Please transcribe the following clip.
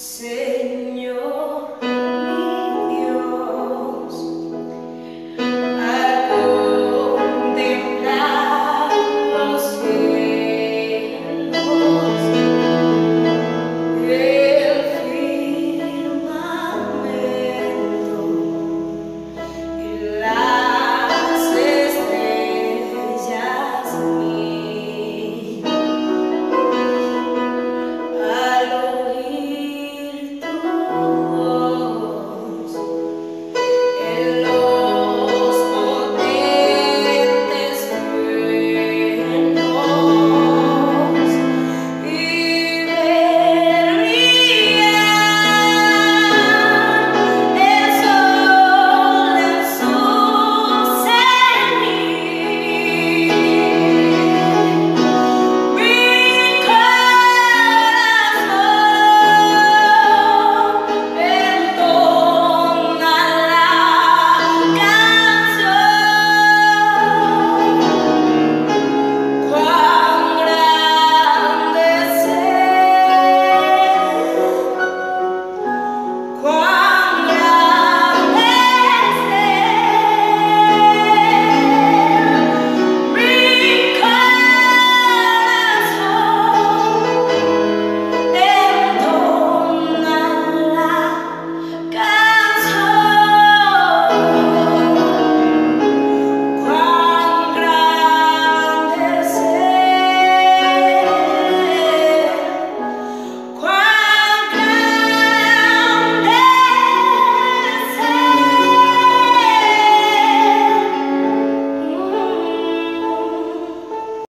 Senhor.